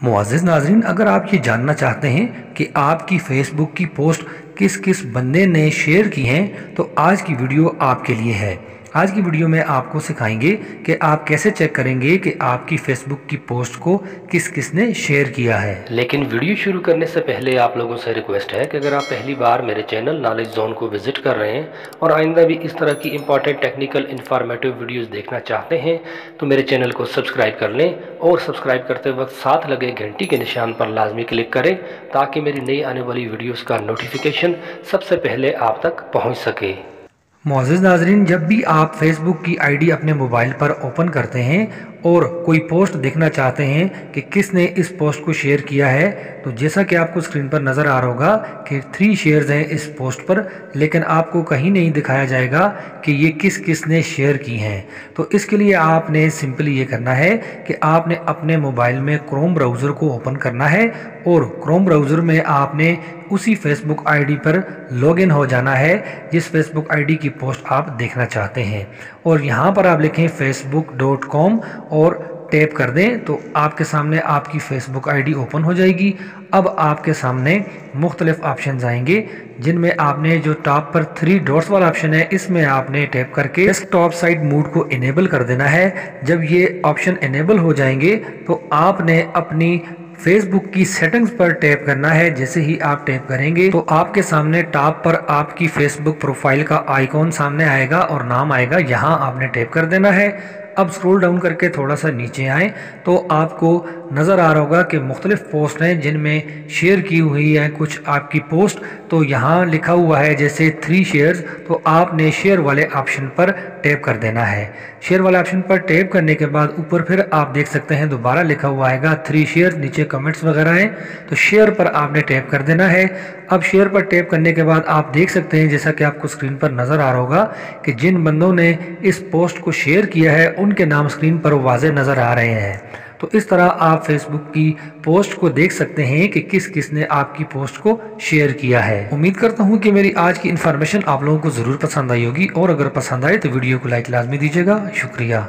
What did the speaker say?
मुआज़ नाजरीन, अगर आप ये जानना चाहते हैं कि आपकी फ़ेसबुक की पोस्ट किस किस बंदे ने शेयर की हैं तो आज की वीडियो आपके लिए है। आज की वीडियो में आपको सिखाएँगे कि आप कैसे चेक करेंगे कि आपकी फेसबुक की पोस्ट को किस किस ने शेयर किया है। लेकिन वीडियो शुरू करने से पहले आप लोगों से रिक्वेस्ट है कि अगर आप पहली बार मेरे चैनल नॉलेज जोन को विज़िट कर रहे हैं और आइंदा भी इस तरह की इंपॉर्टेंट टेक्निकल इन्फॉर्मेटिव वीडियोज़ देखना चाहते हैं तो मेरे चैनल को सब्सक्राइब कर लें और सब्सक्राइब करते वक्त साथ लगे घंटी के निशान पर लाजमी क्लिक करें ताकि मेरी नई आने वाली वीडियोज़ का नोटिफिकेशन सबसे पहले आप तक पहुँच सके। मोज़ नाजरीन, जब भी आप फेसबुक की आईडी अपने मोबाइल पर ओपन करते हैं और कोई पोस्ट देखना चाहते हैं कि किसने इस पोस्ट को शेयर किया है तो जैसा कि आपको स्क्रीन पर नज़र आ रहा होगा कि थ्री शेयर्स हैं इस पोस्ट पर, लेकिन आपको कहीं नहीं दिखाया जाएगा कि ये किस किस ने शेयर की हैं। तो इसके लिए आपने सिंपली ये करना है कि आपने अपने मोबाइल में क्रोम ब्राउज़र को ओपन करना है और क्रोम ब्राउज़र में आपने उसी फेसबुक आईडी पर लॉगिन हो जाना है, जिस फेसबुक आईडी की पोस्ट आप देखना चाहते हैं। और यहाँ पर आप लिखें फेसबुक डॉट कॉम और टैप कर दें तो आपके सामने आपकी फेसबुक आईडी ओपन हो जाएगी। अब आपके सामने मुख्तलिफ़ ऑप्शन आएँगे, जिनमें आपने जो टॉप पर थ्री डॉट्स वाला ऑप्शन है, इसमें आपने टैप करके डेस्कटॉप साइड मूड को इनेबल कर देना है। जब ये ऑप्शन इनेबल हो जाएँगे तो आपने अपनी फेसबुक की सेटिंग्स पर टैप करना है, जैसे ही आप टैप करेंगे तो आपके सामने टॉप पर आपकी फेसबुक प्रोफ़ाइल का आइकॉन सामने आएगा और नाम आएगा। यहाँ आपने टैप कर देना है। अब स्क्रॉल डाउन करके थोड़ा सा नीचे आए तो आपको नज़र आ रहा होगा कि मुख्तलिफ़ पोस्ट हैं जिनमें शेयर की हुई है कुछ आपकी पोस्ट तो यहाँ लिखा हुआ है जैसे थ्री शेयर्स तो आपने शेयर वाले ऑप्शन पर टैप कर देना है। शेयर वाले ऑप्शन पर टैप करने के बाद ऊपर फिर आप देख सकते हैं दोबारा लिखा हुआ आएगा थ्री शेयर नीचे कमेंट्स वगैरह हैं तो शेयर पर आपने टैप कर देना है। अब शेयर पर टैप करने के बाद आप देख सकते हैं, जैसा कि आपको स्क्रीन पर नज़र आ रहा होगा कि जिन बंदों ने इस पोस्ट को शेयर किया है उनके नाम स्क्रीन पर वाजे नज़र आ रहे हैं। तो इस तरह आप फेसबुक की पोस्ट को देख सकते हैं कि किस किस ने आपकी पोस्ट को शेयर किया है। उम्मीद करता हूँ कि मेरी आज की इन्फॉर्मेशन आप लोगों को ज़रूर पसंद आई होगी और अगर पसंद आए तो वीडियो को लाइक लाजमी दीजिएगा। शुक्रिया।